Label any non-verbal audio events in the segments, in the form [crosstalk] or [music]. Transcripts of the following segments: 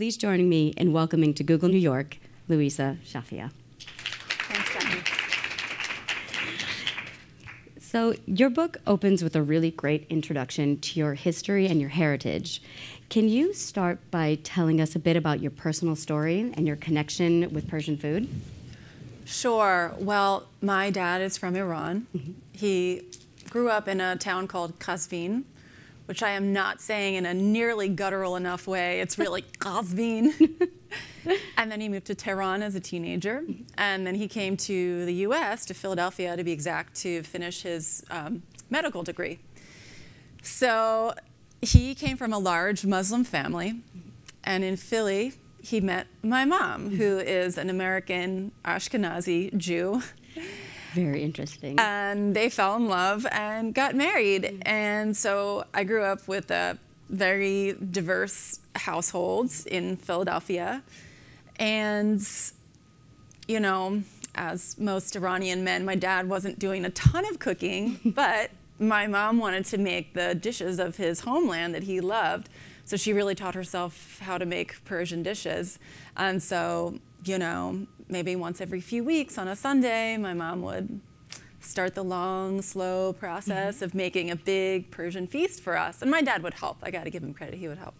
please join me in welcoming to Google New York, Louisa Shafia. Thanks, Stephanie. So, your book opens with a really great introduction to your history and your heritage. Can you start by telling us a bit about your personal story and your connection with Persian food? Sure. Well, my dad is from Iran. Mm-hmm. He grew up in a town called Qazvin, which I am not saying in a nearly guttural enough way. It's really [laughs] Qazvin. and then he moved to Tehran as a teenager. And then he came to the US, to Philadelphia to be exact, to finish his um, medical degree. So he came from a large Muslim family. And in Philly, he met my mom, who is an American Ashkenazi Jew. Very interesting. And they fell in love and got married. And so I grew up with a very diverse households in Philadelphia. And, you know, as most Iranian men, my dad wasn't doing a ton of cooking, [laughs] but my mom wanted to make the dishes of his homeland that he loved. So she really taught herself how to make Persian dishes. And so, you know, maybe once every few weeks on a Sunday, my mom would start the long, slow process mm-hmm. of making a big Persian feast for us. And my dad would help. I got to give him credit; he would help.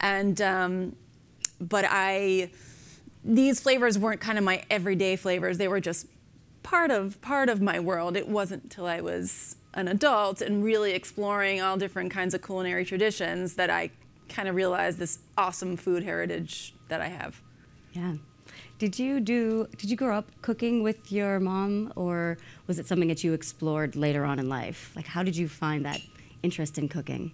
And um, but I, these flavors weren't kind of my everyday flavors. They were just part of part of my world. It wasn't until I was an adult and really exploring all different kinds of culinary traditions that I kind of realized this awesome food heritage that I have. Yeah. Did you do? Did you grow up cooking with your mom, or was it something that you explored later on in life? Like, how did you find that interest in cooking?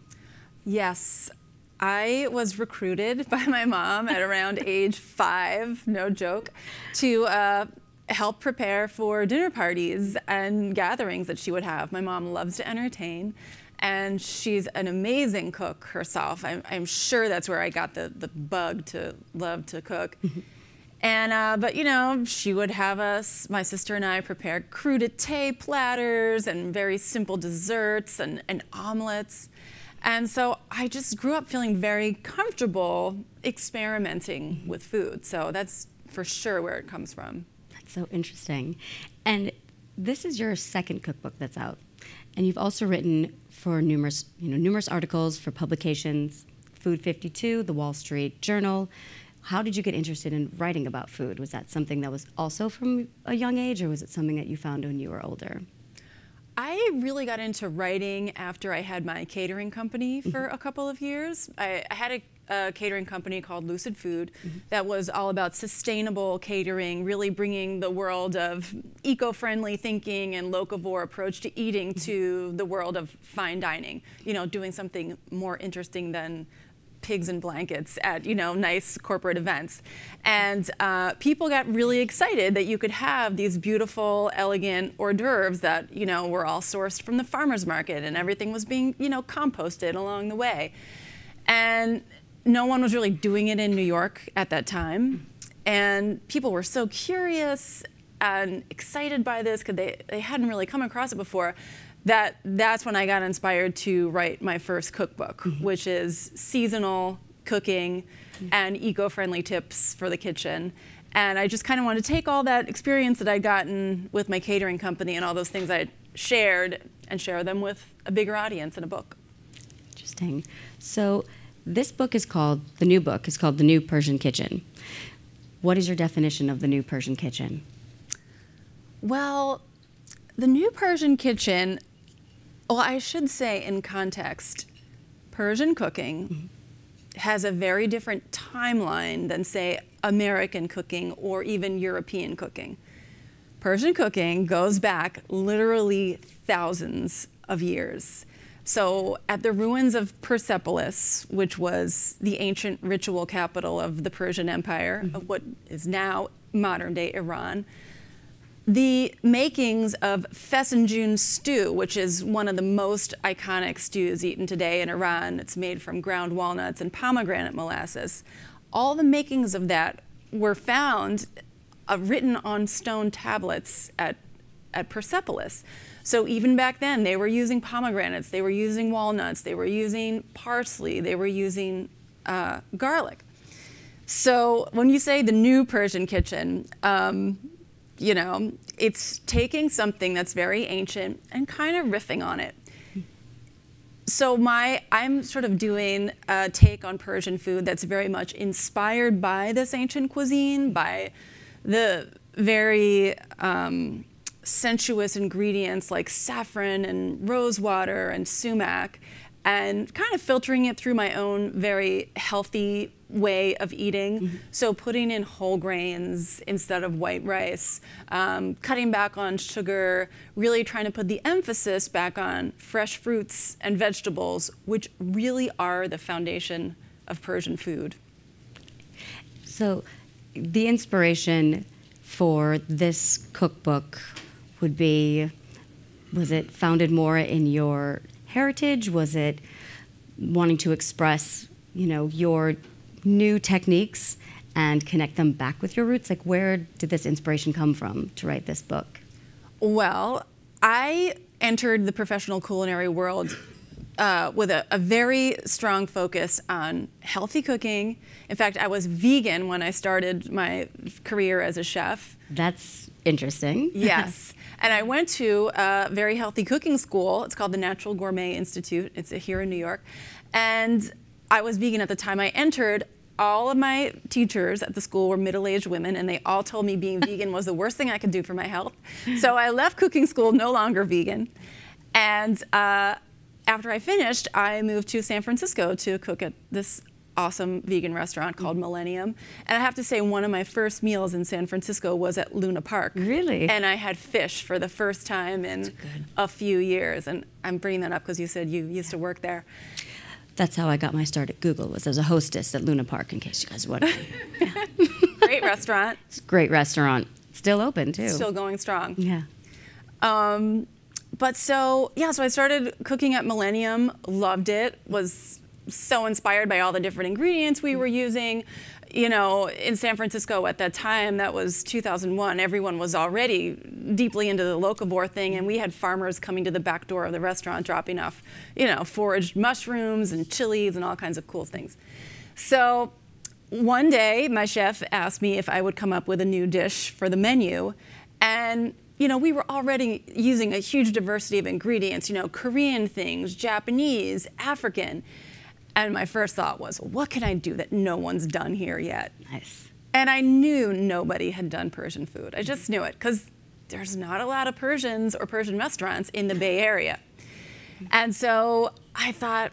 Yes, I was recruited [laughs] by my mom at around [laughs] age five, no joke, to uh, help prepare for dinner parties and gatherings that she would have. My mom loves to entertain, and she's an amazing cook herself. I'm, I'm sure that's where I got the, the bug to love to cook. [laughs] And uh, but you know, she would have us, my sister and I, prepare crudité platters and very simple desserts and, and omelets. And so I just grew up feeling very comfortable experimenting with food. So that's for sure where it comes from. That's so interesting. And this is your second cookbook that's out. And you've also written for numerous, you know, numerous articles for publications, Food 52, The Wall Street Journal, how did you get interested in writing about food? Was that something that was also from a young age, or was it something that you found when you were older? I really got into writing after I had my catering company for mm-hmm. a couple of years. I, I had a, a, catering company called Lucid Food mm-hmm. that was all about sustainable catering, really bringing the world of eco-friendly thinking and locavore approach to eating mm-hmm. to the world of fine dining. You know, doing something more interesting than pigs and blankets at you know nice corporate events, and uh, people got really excited that you could have these beautiful, elegant hors d'oeuvres that you know were all sourced from the farmers market, and everything was being you know composted along the way, and no one was really doing it in New York at that time, and people were so curious and excited by this because they, they hadn't really come across it before that that's when I got inspired to write my first cookbook, mm-hmm. which is seasonal cooking mm-hmm. and eco-friendly tips for the kitchen. And I just kind of wanted to take all that experience that I'd gotten with my catering company and all those things I shared and share them with a bigger audience in a book. Interesting. So this book is called, the new book is called The New Persian Kitchen. What is your definition of the new Persian kitchen? Well, the new Persian kitchen well, I should say in context, Persian cooking mm-hmm. has a very different timeline than, say, American cooking or even European cooking. Persian cooking goes back literally thousands of years. So, at the ruins of Persepolis, which was the ancient ritual capital of the Persian Empire, mm-hmm. of what is now modern day Iran, the makings of fesenjoon stew, which is one of the most iconic stews eaten today in Iran. It's made from ground walnuts and pomegranate molasses. All the makings of that were found uh, written on stone tablets at, at Persepolis. So even back then, they were using pomegranates, they were using walnuts, they were using parsley, they were using uh, garlic. So when you say the new Persian kitchen, um, you know, it's taking something that's very ancient and kind of riffing on it. So my, I'm sort of doing a take on Persian food that's very much inspired by this ancient cuisine, by the very um, sensuous ingredients like saffron and rose water and sumac, and kind of filtering it through my own very healthy way of eating. Mm -hmm. So putting in whole grains instead of white rice, um, cutting back on sugar, really trying to put the emphasis back on fresh fruits and vegetables, which really are the foundation of Persian food. So the inspiration for this cookbook would be, was it founded more in your heritage? Was it wanting to express, you know, your new techniques and connect them back with your roots? Like, where did this inspiration come from to write this book? Well, I entered the professional culinary world uh, with a, a, very strong focus on healthy cooking. In fact, I was vegan when I started my career as a chef. That's interesting. yes. [laughs] And I went to a very healthy cooking school. It's called the Natural Gourmet Institute. It's here in New York. And I was vegan at the time I entered. All of my teachers at the school were middle-aged women, and they all told me being [laughs] vegan was the worst thing I could do for my health. So I left cooking school no longer vegan. And uh, after I finished, I moved to San Francisco to cook at this awesome vegan restaurant called Millennium. And I have to say, one of my first meals in San Francisco was at Luna Park. Really? And I had fish for the first time in a few years. And I'm bringing that up because you said you used to work there. That's how I got my start at Google, was as a hostess at Luna Park, in case you guys wonder. Yeah. [laughs] great restaurant. It's a great restaurant. Still open, too. Still going strong. Yeah. Um, but so, yeah, so I started cooking at Millennium, loved it, was so inspired by all the different ingredients we were using. You know, in San Francisco at that time, that was 2001, everyone was already deeply into the locavore thing, and we had farmers coming to the back door of the restaurant dropping off, you know, foraged mushrooms and chilies and all kinds of cool things. So one day, my chef asked me if I would come up with a new dish for the menu, and you know, we were already using a huge diversity of ingredients, you know, Korean things, Japanese, African. And my first thought was, what can I do that no one's done here yet? Nice. And I knew nobody had done Persian food. I just knew it because there's not a lot of Persians or Persian restaurants in the Bay Area. And so I thought,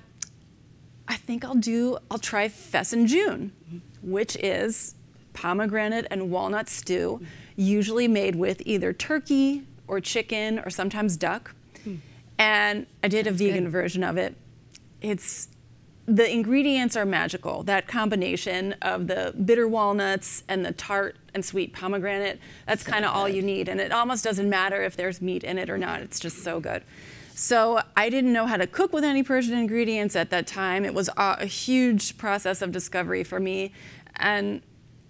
I think I'll do, I'll try Fessenjun, which is pomegranate and walnut stew, usually made with either turkey or chicken or sometimes duck. Hmm. And I did a vegan good. version of it. It's the ingredients are magical. That combination of the bitter walnuts and the tart and sweet pomegranate, that's so kind of all you need. And it almost doesn't matter if there's meat in it or not. It's just so good. So I didn't know how to cook with any Persian ingredients at that time. It was a, a huge process of discovery for me. And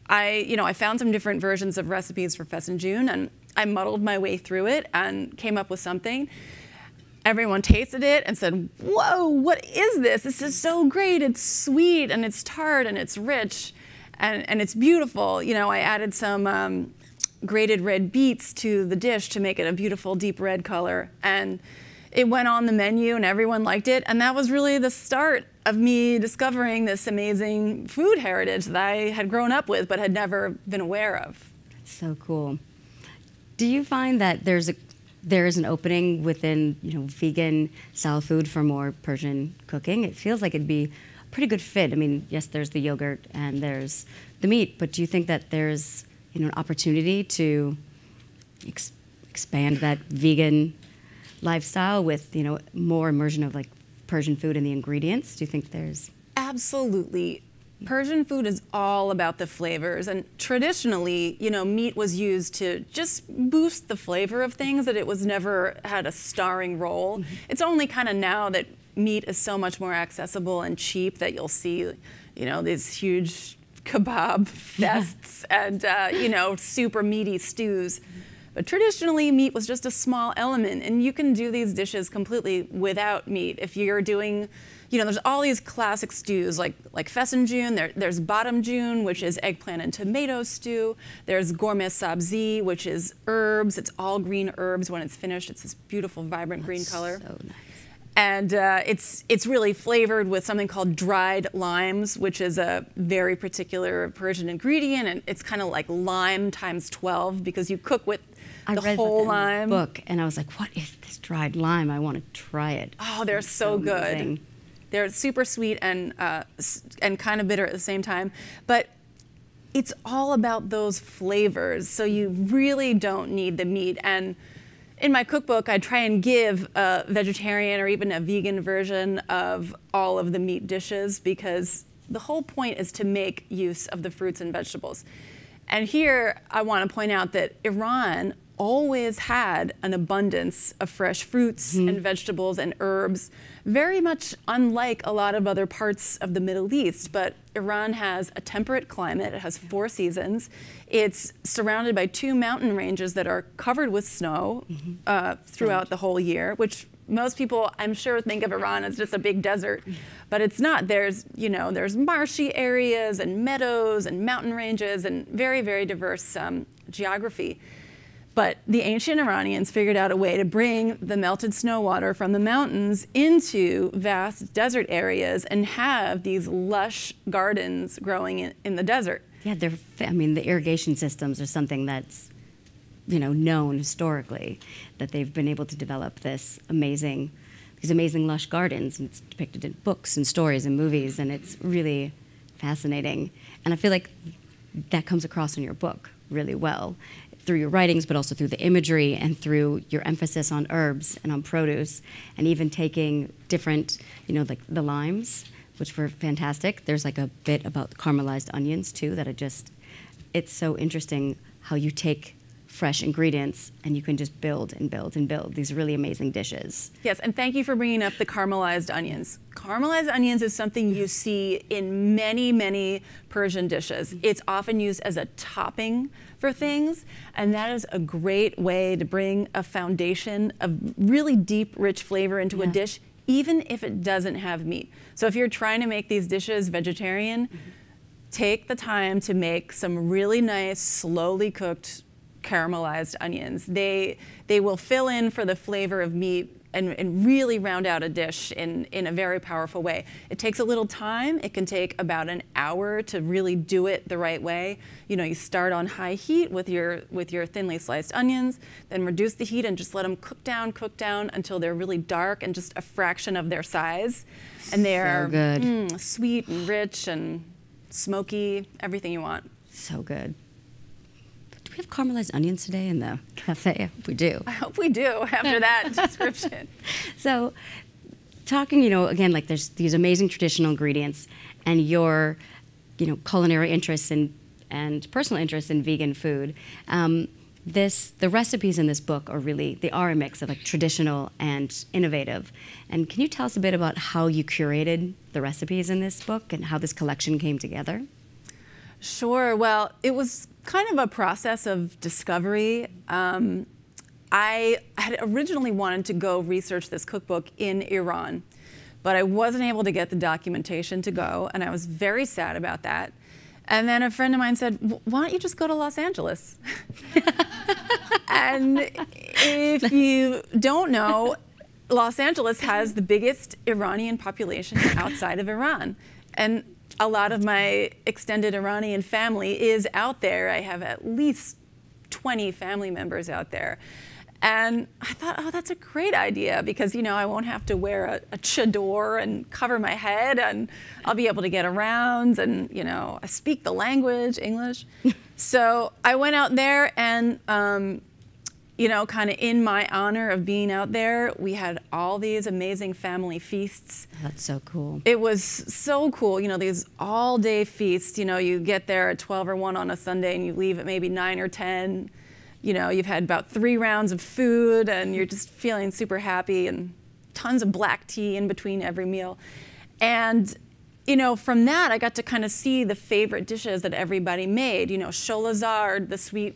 I, you know, I found some different versions of recipes for Fessenjun and I muddled my way through it and came up with something. Everyone tasted it and said, whoa, what is this? This is so great. It's sweet and it's tart and it's rich and, and it's beautiful. You know, I added some um, grated red beets to the dish to make it a beautiful deep red color. And it went on the menu and everyone liked it. And that was really the start of me discovering this amazing food heritage that I had grown up with but had never been aware of. So cool. Do you find that there's a there is an opening within you know vegan style food for more Persian cooking. It feels like it'd be a pretty good fit. I mean, yes, there's the yogurt and there's the meat, but do you think that there's you know an opportunity to ex expand that vegan lifestyle with you know more immersion of like Persian food and the ingredients? Do you think there's absolutely Persian food is all about the flavors, and traditionally, you know, meat was used to just boost the flavor of things. That it was never had a starring role. Mm -hmm. It's only kind of now that meat is so much more accessible and cheap that you'll see, you know, these huge kebab fests yeah. and uh, you know super meaty stews. But traditionally, meat was just a small element, and you can do these dishes completely without meat. If you're doing you know, there's all these classic stews like like Fessenjun. There, there's Badamjun, which is eggplant and tomato stew. There's ghormeh sabzi, which is herbs. It's all green herbs when it's finished. It's this beautiful, vibrant That's green color. So nice. And uh, it's it's really flavored with something called dried limes, which is a very particular Persian ingredient, and it's kind of like lime times 12 because you cook with I the read whole about that in the lime. book, and I was like, "What is this dried lime? I want to try it." Oh, they're It's so, good. amazing. They're super sweet and uh, and kind of bitter at the same time, but it's all about those flavors. So you really don't need the meat. And in my cookbook, I try and give a vegetarian or even a vegan version of all of the meat dishes because the whole point is to make use of the fruits and vegetables. And here, I want to point out that Iran always had an abundance of fresh fruits and vegetables and herbs, very much unlike a lot of other parts of the Middle East. But Iran has a temperate climate, it has four seasons. It's surrounded by two mountain ranges that are covered with snow uh, throughout the whole year, which most people, I'm sure, think of Iran as just a big desert, but it's not. There's, you know, there's marshy areas and meadows and mountain ranges and very, very diverse um, geography. But the ancient Iranians figured out a way to bring the melted snow water from the mountains into vast desert areas and have these lush gardens growing in, in the desert. Yeah, they're. I mean, the irrigation systems are something that's, you know, known historically that they've been able to develop this amazing, these amazing lush gardens, and it's depicted in books and stories and movies, and it's really fascinating. And I feel like that comes across in your book really well through your writings, but also through the imagery and through your emphasis on herbs and on produce, and even taking different, you know, like the limes, which were fantastic. There's like a bit about caramelized onions too that I just, it's so interesting how you take fresh ingredients and you can just build and build and build these really amazing dishes. Yes, and thank you for bringing up the caramelized onions. Caramelized onions is something you see in many, many Persian dishes. Mm-hmm. It's often used as a topping for things, and that is a great way to bring a foundation of really deep, rich flavor into a dish, even if it doesn't have meat. So if you're trying to make these dishes vegetarian, mm-hmm. take the time to make some really nice, slowly cooked caramelized onions. They they will fill in for the flavor of meat and, and really round out a dish in, in a very powerful way. It takes a little time. It can take about an hour to really do it the right way. You know, you start on high heat with your with your thinly sliced onions, then reduce the heat and just let them cook down, cook down until they're really dark and just a fraction of their size. And they're good. mm, sweet and rich and smoky, everything you want. So good. Do we have caramelized onions today in the cafe? We do. I hope we do after that [laughs] description. So, talking, you know, again, like there's these amazing traditional ingredients, and your, you know, culinary interests and and personal interests in vegan food. Um, this the recipes in this book are really they are a mix of like traditional and innovative. And can you tell us a bit about how you curated the recipes in this book and how this collection came together? Sure. Well, it was kind of a process of discovery. Um, I had originally wanted to go research this cookbook in Iran, but I wasn't able to get the documentation to go, and I was very sad about that. And then a friend of mine said, Why don't you just go to Los Angeles? [laughs] and if you don't know, Los Angeles has the biggest Iranian population outside of Iran. And a lot of my extended Iranian family is out there. I have at least 20 family members out there. And I thought, oh, that's a great idea because, you know, I won't have to wear a, a chador and cover my head and I'll be able to get around and, you know, I speak the language, English. [laughs] so I went out there and, um, you know, kind of in my honor of being out there, we had all these amazing family feasts. That's so cool. It was so cool, you know, these all day feasts. You know, you get there at 12 or 1 on a Sunday and you leave at maybe 9 or 10. You know, you've had about three rounds of food and you're just feeling super happy and tons of black tea in between every meal. And, you know, from that, I got to kind of see the favorite dishes that everybody made. You know, sholeh zard, the sweet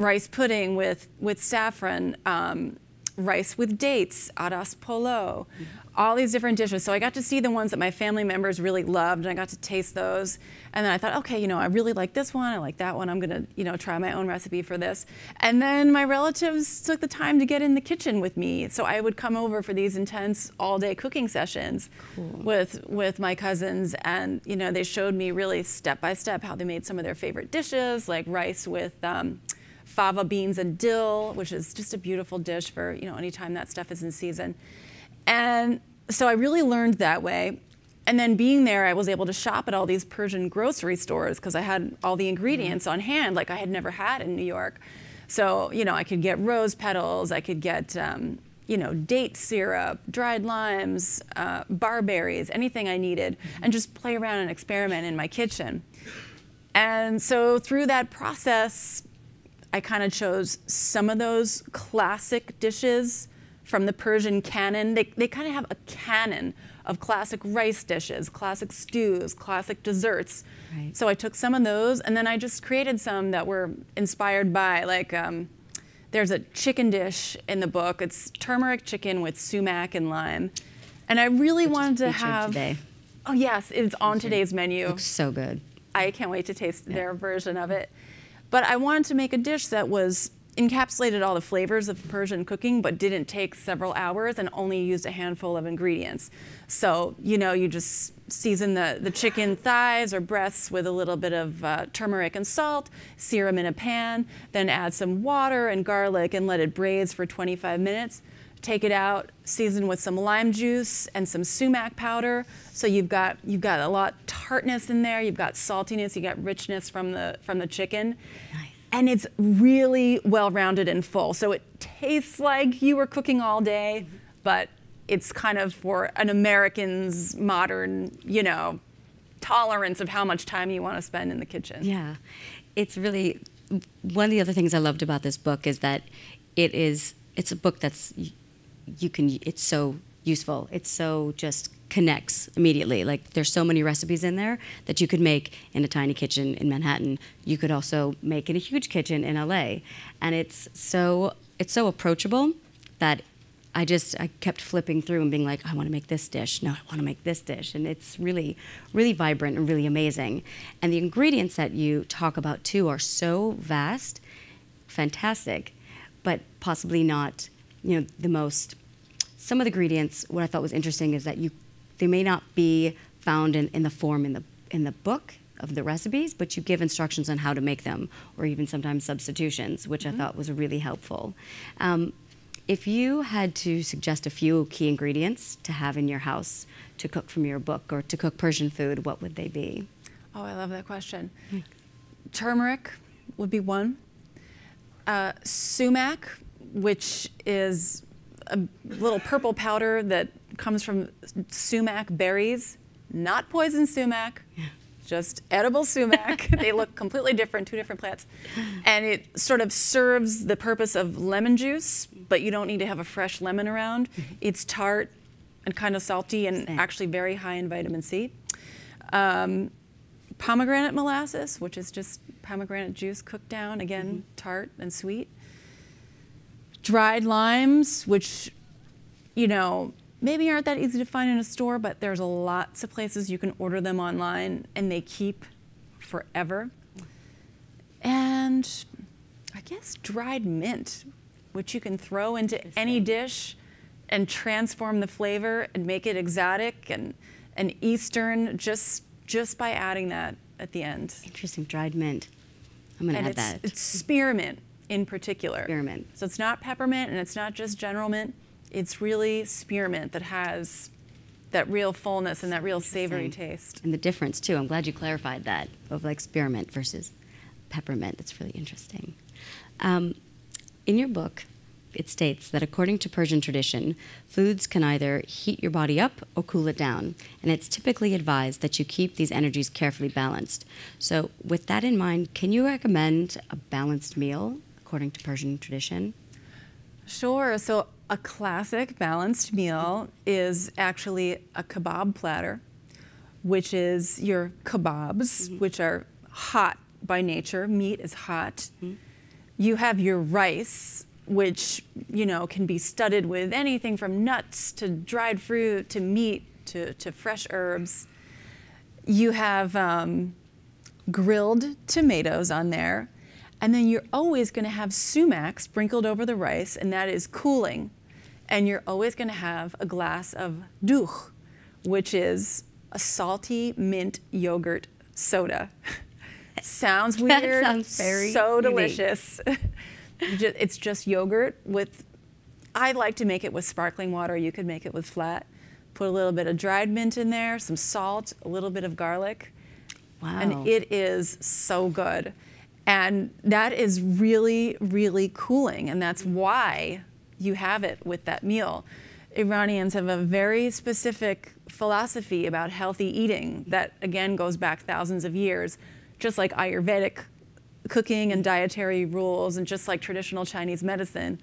rice pudding with, with saffron. Um, rice with dates, adas polo, all these different dishes. So I got to see the ones that my family members really loved, and I got to taste those. And then I thought, okay, you know, I really like this one, I like that one. I'm gonna, you know, try my own recipe for this. And then my relatives took the time to get in the kitchen with me, so I would come over for these intense all-day cooking sessions Cool. with with my cousins, and you know, they showed me really step by step how they made some of their favorite dishes, like rice with. Um, fava beans and dill, which is just a beautiful dish for you know anytime that stuff is in season. And so I really learned that way. And then being there, I was able to shop at all these Persian grocery stores because I had all the ingredients on hand, like I had never had in New York. So you know, I could get rose petals, I could get um, you know date syrup, dried limes, uh, barberries, anything I needed, and just play around and experiment in my kitchen. And so through that process, I kind of chose some of those classic dishes from the Persian canon. They, they kind of have a canon of classic rice dishes, classic stews, classic desserts. Right. So I took some of those and then I just created some that were inspired by, like, um, there's a chicken dish in the book. It's turmeric chicken with sumac and lime. And I really Which wanted to have. today. Oh, yes, it's on today's menu. Looks so good. I can't wait to taste their version of it. But I wanted to make a dish that was encapsulated all the flavors of Persian cooking, but didn't take several hours and only used a handful of ingredients. So, you know, you just season the, the chicken thighs or breasts with a little bit of uh, turmeric and salt, sear them in a pan, then add some water and garlic and let it braise for 25 minutes. Take it out, season with some lime juice and some sumac powder. So you've got you've got a lot tartness in there. You've got saltiness. You got richness from the from the chicken, Nice. and it's really well rounded and full. So it tastes like you were cooking all day, but it's kind of for an American's modern, you know, tolerance of how much time you want to spend in the kitchen. Yeah, it's really one of the other things I loved about this book is that it is it's a book that's you can it's so useful. It's so just connects immediately. Like there's so many recipes in there that you could make in a tiny kitchen in Manhattan. You could also make in a huge kitchen in LA, and it's so it's so approachable that I just I kept flipping through and being like, I want to make this dish. No, I want to make this dish, and it's really, really vibrant and really amazing. And the ingredients that you talk about too are so vast, fantastic, but possibly not, you know, the most. Some of the ingredients, what I thought was interesting is that you, they may not be found in, in the form in the in the book of the recipes, but you give instructions on how to make them, or even sometimes substitutions, which I thought was really helpful. Um, if you had to suggest a few key ingredients to have in your house to cook from your book or to cook Persian food, what would they be? Oh, I love that question. Turmeric would be one. Uh, sumac, which is a little purple powder that comes from sumac berries, not poison sumac, just edible sumac. [laughs] they look completely different, two different plants. And it sort of serves the purpose of lemon juice, but you don't need to have a fresh lemon around. It's tart and kind of salty and Same. actually very high in vitamin C. Um, pomegranate molasses, which is just pomegranate juice cooked down, again, tart and sweet. Dried limes, which, you know, maybe aren't that easy to find in a store, but there's lots of places you can order them online and they keep forever. And I guess dried mint, which you can throw into any dish and transform the flavor and make it exotic and, and Eastern just, just by adding that at the end. Interesting, dried mint. I'm going to And add that. it's spearmint in particular. Spearmint. So it's not peppermint and it's not just general mint. It's really spearmint that has that real fullness and that real savory taste. and the difference too. I'm glad you clarified that of like spearmint versus peppermint. It's really interesting. Um, in your book, it states that according to Persian tradition, foods can either heat your body up or cool it down, and it's typically advised that you keep these energies carefully balanced. So, with that in mind, can you recommend a balanced meal according to Persian tradition? Sure. So a classic balanced meal is actually a kebab platter, which is your kebabs, which are hot by nature. Meat is hot. You have your rice, which you know can be studded with anything from nuts to dried fruit to meat to, to fresh herbs. You have um, grilled tomatoes on there, and then you're always going to have sumac sprinkled over the rice, and that is cooling. And you're always going to have a glass of doogh, which is a salty mint yogurt soda. [laughs] sounds weird. That sounds very so delicious. [laughs] It's just yogurt with. I like to make it with sparkling water. You could make it with flat. Put a little bit of dried mint in there, some salt, a little bit of garlic, Wow. and it is so good. And that is really, really cooling, and that's why you have it with that meal. Iranians have a very specific philosophy about healthy eating that, again, goes back thousands of years, just like Ayurvedic cooking and dietary rules, and just like traditional Chinese medicine.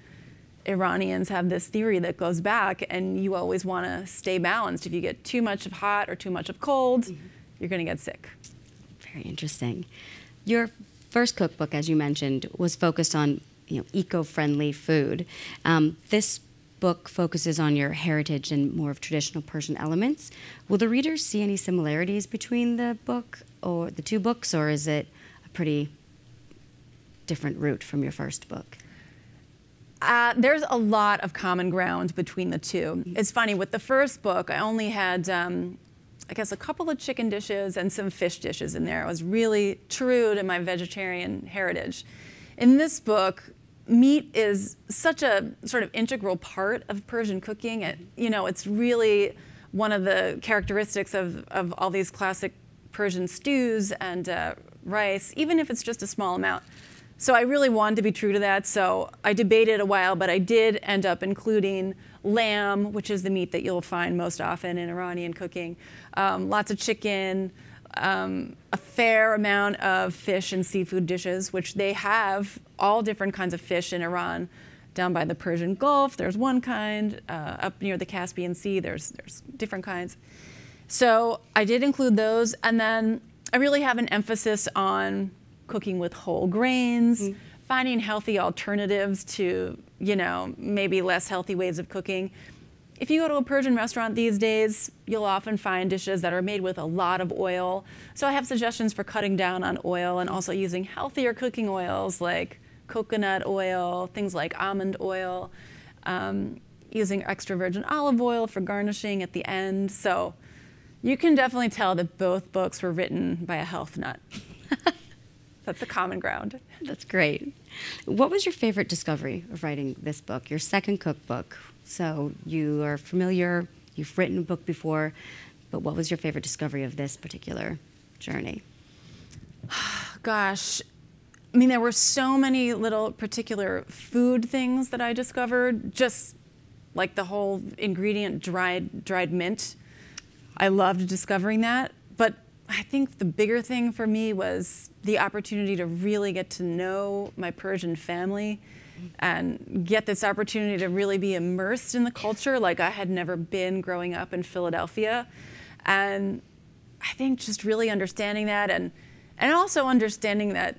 Iranians have this theory that goes back, and you always want to stay balanced. If you get too much of hot or too much of cold, mm-hmm. you're going to get sick. Very interesting. Your first cookbook, as you mentioned, was focused on you know eco-friendly food. Um, this book focuses on your heritage and more of traditional Persian elements. Will the readers see any similarities between the book or the two books, or is it a pretty different route from your first book? Uh, there's a lot of common ground between the two. It's funny, with the first book, I only had, um, I guess, a couple of chicken dishes and some fish dishes in there. I was really true to my vegetarian heritage. In this book, meat is such a sort of integral part of Persian cooking. It, you know, it's really one of the characteristics of, of all these classic Persian stews and uh, rice, even if it's just a small amount. So I really wanted to be true to that. So I debated a while, but I did end up including lamb, which is the meat that you'll find most often in Iranian cooking, um, lots of chicken, um, a fair amount of fish and seafood dishes, which they have all different kinds of fish in Iran. Down by the Persian Gulf, there's one kind. Uh, up near the Caspian Sea, there's there's different kinds. So I did include those, and then I really have an emphasis on cooking with whole grains, finding healthy alternatives to, you know, maybe less healthy ways of cooking. If you go to a Persian restaurant these days, you'll often find dishes that are made with a lot of oil. So I have suggestions for cutting down on oil and also using healthier cooking oils like coconut oil, things like almond oil, um, using extra virgin olive oil for garnishing at the end. So you can definitely tell that both books were written by a health nut. [laughs] That's the common ground. That's great. What was your favorite discovery of writing this book, your second cookbook? So you are familiar, you've written a book before, but what was your favorite discovery of this particular journey? [sighs] Gosh, I mean, there were so many little particular food things that I discovered, just like the whole ingredient dried, dried mint. I loved discovering that. But I think the bigger thing for me was the opportunity to really get to know my Persian family and get this opportunity to really be immersed in the culture like I had never been growing up in Philadelphia. And I think just really understanding that and and also understanding that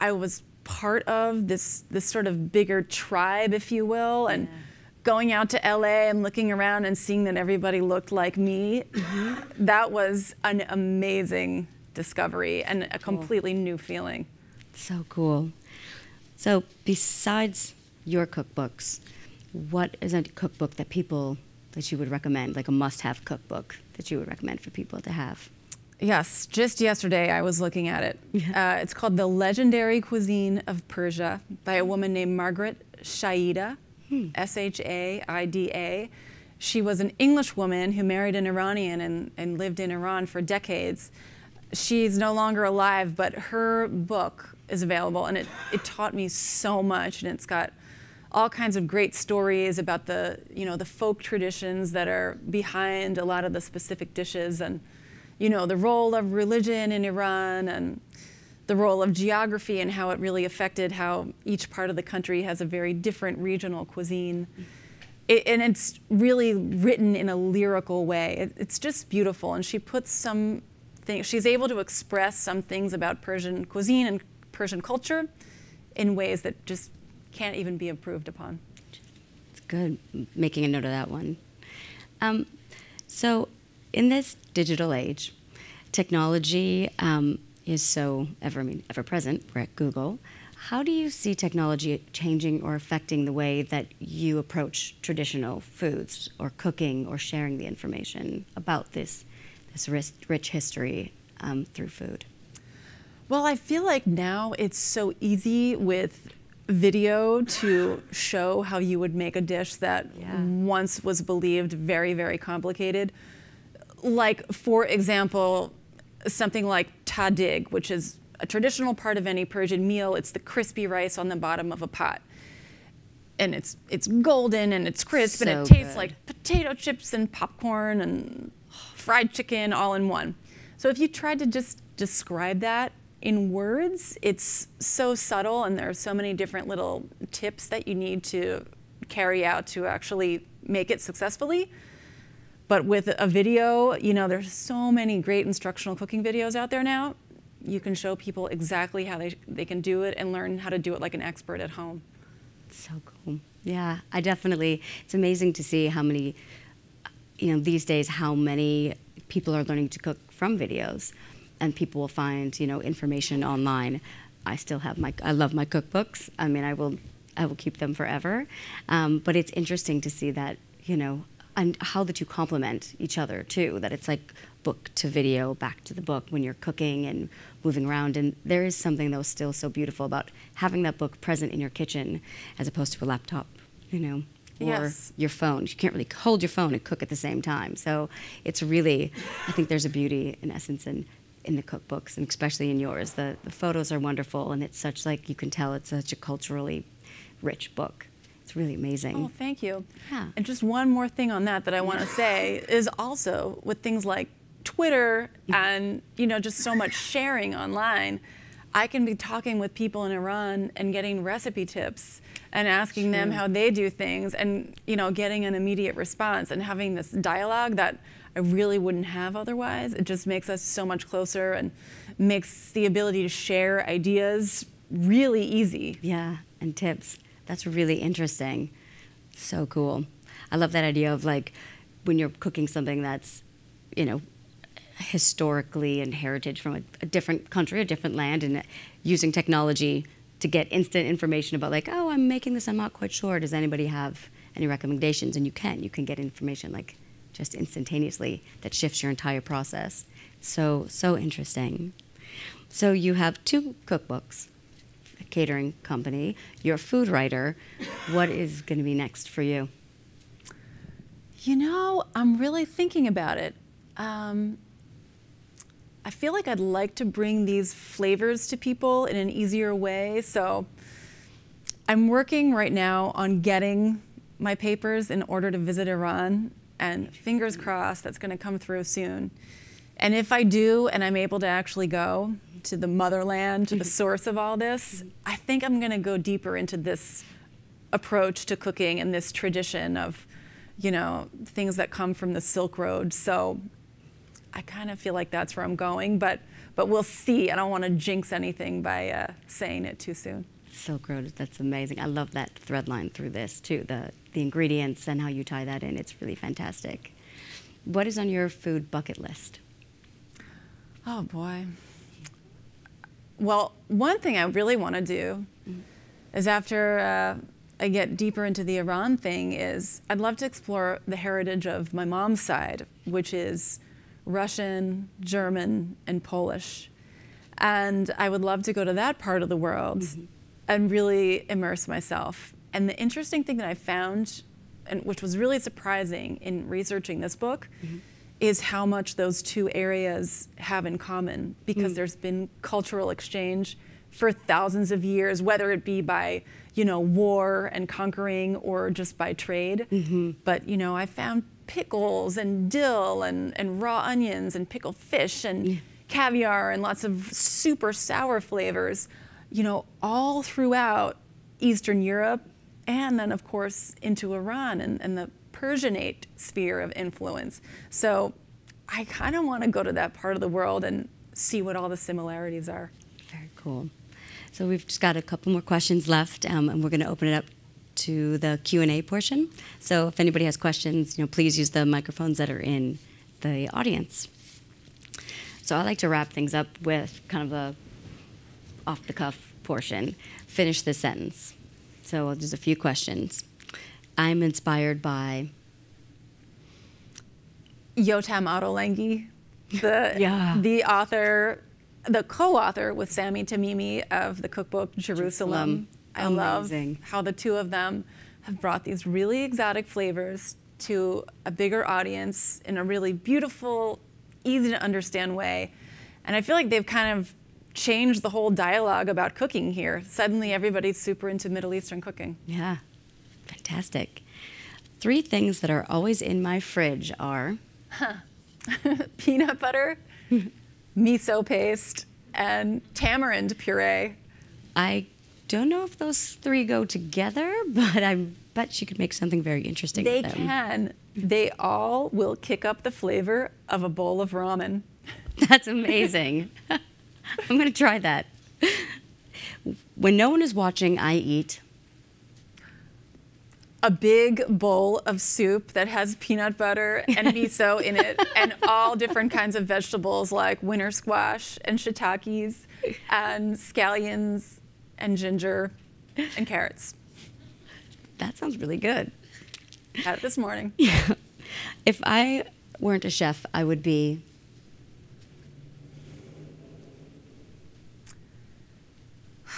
I was part of this this sort of bigger tribe, if you will, and going out to LA and looking around and seeing that everybody looked like me, mm-hmm. that was an amazing discovery and a completely new feeling. So cool. So, besides your cookbooks, what is a cookbook that people that you would recommend, like a must-have cookbook that you would recommend for people to have? Yes, just yesterday I was looking at it. Uh, it's called The Legendary Cuisine of Persia by a woman named Margaret Shaida, S H A I D A. She was an English woman who married an Iranian and, and lived in Iran for decades. She's no longer alive, but her book is available and it, it taught me so much and it's got all kinds of great stories about the you know the folk traditions that are behind a lot of the specific dishes and you know the role of religion in Iran and the role of geography and how it really affected how each part of the country has a very different regional cuisine. It, and it's really written in a lyrical way. It, it's just beautiful, and she puts some things. She's able to express some things about Persian cuisine and Persian culture in ways that just can't even be improved upon. It's good making a note of that one. Um, so, in this digital age, technology um, is so ever, I mean, ever present. We're at Google. How do you see technology changing or affecting the way that you approach traditional foods or cooking or sharing the information about this, this rich, rich history um, through food? Well, I feel like now it's so easy with video to [sighs] show how you would make a dish that Yeah. once was believed very, very complicated. Like, for example, something like tahdig, which is a traditional part of any Persian meal. It's the crispy rice on the bottom of a pot. And it's it's golden and it's crisp and it tastes good. like potato chips and popcorn and fried chicken all in one. So if you tried to just describe that in words, it's so subtle and there are so many different little tips that you need to carry out to actually make it successfully. But with a video, you know, there's so many great instructional cooking videos out there now. You can show people exactly how they, they can do it and learn how to do it like an expert at home. So cool. Yeah, I definitely. It's amazing to see how many, you know, these days how many people are learning to cook from videos, and people will find you know information online. I still have my. I love my cookbooks. I mean, I will. I will keep them forever. Um, but it's interesting to see that you know, and how the two complement each other too. That it's like book to video, back to the book when you're cooking and moving around. And there is something though still so beautiful about having that book present in your kitchen as opposed to a laptop, you know, or Yes. your phone. You can't really hold your phone and cook at the same time. So it's really, I think there's a beauty in essence in in the cookbooks and especially in yours. The the photos are wonderful and it's such like you can tell it's such a culturally rich book. It's really amazing. Oh, thank you. Yeah. And just one more thing on that that I want to say is also with things like Twitter mm-hmm. and you know just so much sharing online. I can be talking with people in Iran and getting recipe tips and asking them how they do things and you know getting an immediate response and having this dialogue that I really wouldn't have otherwise. It just makes us so much closer and makes the ability to share ideas really easy. Yeah, and tips. That's really interesting. So cool. I love that idea of like when you're cooking something that's, you know, historically and heritage from a, a different country, a different land, and using technology to get instant information about like, oh, I'm making this. I'm not quite sure. Does anybody have any recommendations? And you can. You can get information like just instantaneously that shifts your entire process. So so interesting. So you have two cookbooks a catering company. You're a food writer. What is going to be next for you? You know, I'm really thinking about it. Um, I feel like I'd like to bring these flavors to people in an easier way. So I'm working right now on getting my papers in order to visit Iran, and fingers crossed that's going to come through soon. And if I do, and I'm able to actually go to the motherland, to the [laughs] source of all this, I think I'm going to go deeper into this approach to cooking and this tradition of, you know, things that come from the Silk Road. So I kind of feel like that's where I'm going, but but we'll see. I don't want to jinx anything by uh, saying it too soon. Silk Road, that's amazing. I love that thread line through this too. The the ingredients and how you tie that in. It's really fantastic. What is on your food bucket list? Oh boy. Well, one thing I really want to do is after uh, I get deeper into the Iran thing is I'd love to explore the heritage of my mom's side, which is Russian, German, and Polish. And I would love to go to that part of the world mm-hmm. and really immerse myself. And the interesting thing that I found, and which was really surprising in researching this book, mm-hmm. is how much those two areas have in common because mm. there's been cultural exchange for thousands of years, whether it be by you know war and conquering or just by trade. Mm-hmm. But you know, I found pickles and dill and, and raw onions and pickled fish and caviar and lots of super sour flavors, you know, all throughout Eastern Europe and then, of course, into Iran and, and the Persianate sphere of influence. So I kind of want to go to that part of the world and see what all the similarities are. Very cool. So we've just got a couple more questions left, um, and we're going to open it up to the Q&A portion. So if anybody has questions, you know, please use the microphones that are in the audience. So I like to wrap things up with kind of a off-the-cuff portion. Finish this sentence. So there's a few questions. I'm inspired by Yotam Ottolenghi, the [laughs] Yeah. the author, the co-author with Sami Tamimi of the cookbook Jerusalem. Jerusalem. I love how the two of them have brought these really exotic flavors to a bigger audience in a really beautiful, easy to understand way. And I feel like they've kind of changed the whole dialogue about cooking here. Suddenly everybody's super into Middle Eastern cooking. Yeah, fantastic. Three things that are always in my fridge are [laughs] peanut butter, [laughs] miso paste, and tamarind puree. I don't know if those three go together, [laughs] but I bet you could make something very interesting They with them. can. They all will kick up the flavor of a bowl of ramen. [laughs] That's amazing. [laughs] I'm going to try that. When no one is watching, I eat. A big bowl of soup that has peanut butter and miso in it, and all different kinds of vegetables like winter squash and shiitakes and scallions and ginger and carrots. That sounds really good. Had it this morning. [laughs] Yeah. If I weren't a chef, I would be. [sighs]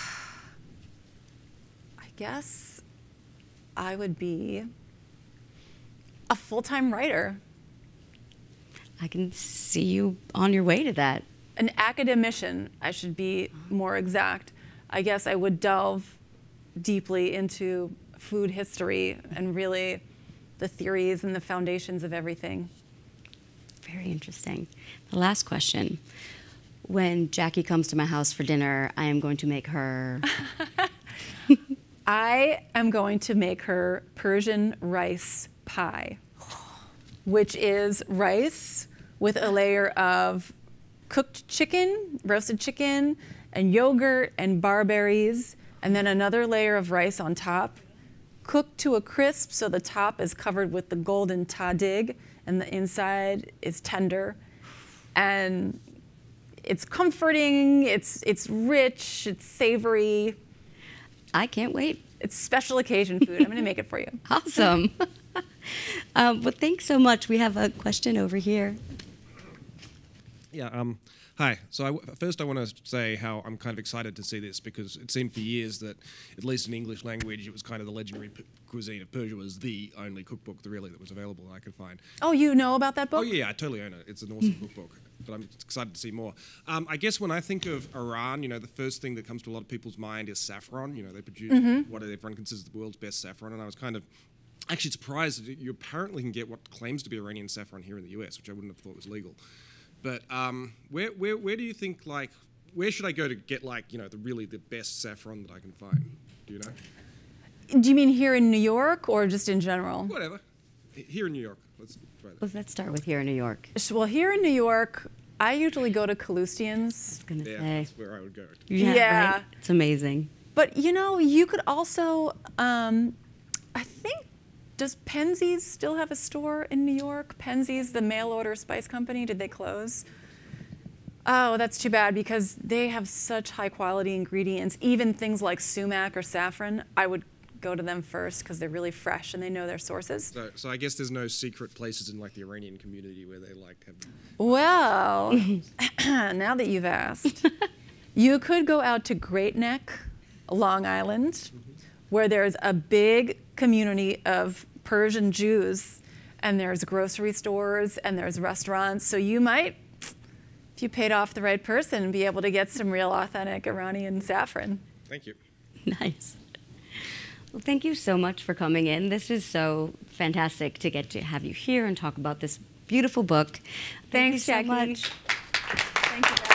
I guess I would be a full time writer, I can see you on your way to that. an academician, I should be more exact. I guess I would delve deeply into food history and really the theories and the foundations of everything. Very interesting. The last question. When Jaci comes to my house for dinner, I am going to make her. [laughs] I am going to make her Persian rice pie, which is rice with a layer of cooked chicken, roasted chicken, and yogurt and barberries, and then another layer of rice on top, cooked to a crisp so the top is covered with the golden tadig and the inside is tender. And it's comforting, it's, it's rich, it's savory, I can't wait. it's special occasion food. I'm going to make it for you. [laughs] Awesome. um, [laughs] well, thanks so much. We have a question over here. Yeah. Um, hi. So I w first, I want to say how I'm kind of excited to see this because it seemed for years that, at least in English language, it was kind of the legendary p- cuisine of Persia was the only cookbook that really that was available that I could find. Oh, you know about that book? Oh yeah, I totally own it. It's an awesome cookbook. But I'm excited to see more. Um, I guess when I think of Iran, you know, the first thing that comes to a lot of people's mind is saffron. You know, they produce what everyone considers the world's best saffron, and I was kind of actually surprised that you apparently can get what claims to be Iranian saffron here in the U.S., which I wouldn't have thought was legal. But um, where, where, where do you think like where should I go to get like you know the really the best saffron that I can find? Do you know? Do you mean here in New York or just in general? Whatever. Here in New York. Let's try that. Well, let's start with here in New York. I Well, here in New York, I usually go to Kalustyan's. was going to Yeah, say. that's where I would go. Yeah, Yeah. right? It's amazing. But you know, you could also, um, I think, does Penzeys still have a store in New York? Penzeys, the mail order spice company, did they close? Oh, that's too bad because they have such high quality ingredients. Even things like sumac or saffron, I would go to them first because they're really fresh and they know their sources. So, so I guess there's no secret places in like the Iranian community where they like have. Well, [laughs] [clears throat] now that you've asked, you could go out to Great Neck, Long Island, mm-hmm. where there's a big community of Persian Jews, and there's grocery stores and there's restaurants. So you might, if you paid off the right person, be able to get some real authentic Iranian saffron. Thank you. [laughs] Nice. Well, thank you so much for coming in. This is so fantastic to get to have you here and talk about this beautiful book. Thank Thanks, you so Jaci. much. Thank you.